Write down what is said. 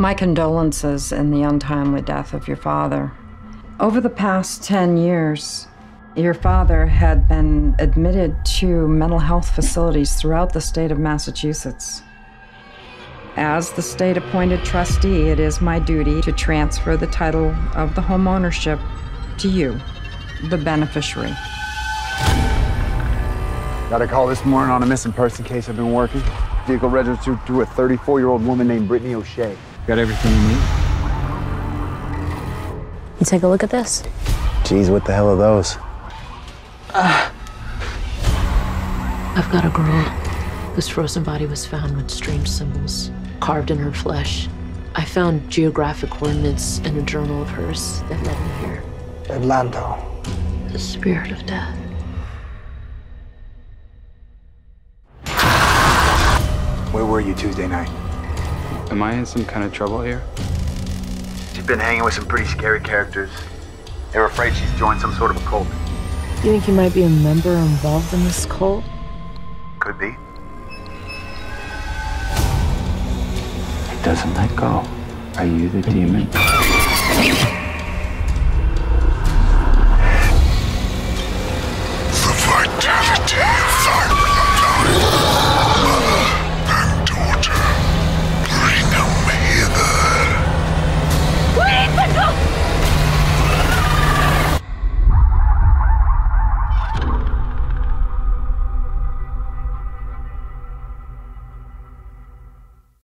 My condolences in the untimely death of your father. Over the past 10 years, your father had been admitted to mental health facilities throughout the state of Massachusetts. As the state appointed trustee, it is my duty to transfer the title of the home ownership to you, the beneficiary. Got a call this morning on a missing person case I've been working. Vehicle registered to a 34 year old woman named Brittany O'Shea. Got everything you need? You take a look at this? Geez, what the hell are those? I've got a girl whose frozen body was found with strange symbols carved in her flesh. I found geographic coordinates in a journal of hers that led me here. Atlanta. The spirit of death. Where were you Tuesday night? Am I in some kind of trouble here? She's been hanging with some pretty scary characters. They're afraid she's joined some sort of a cult. You think you might be a member involved in this cult? Could be. It doesn't let go. Are you the demon?